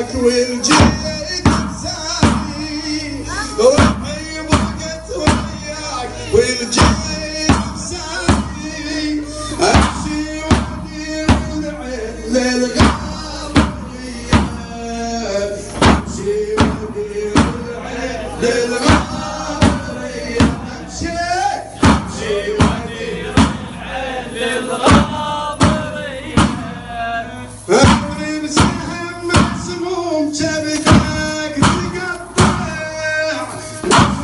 وياك والجنة روحي بقت وياك والجنة بسامي امشي وحدي من عين للغاب غياب امشي وحدي Chevy, I can think up.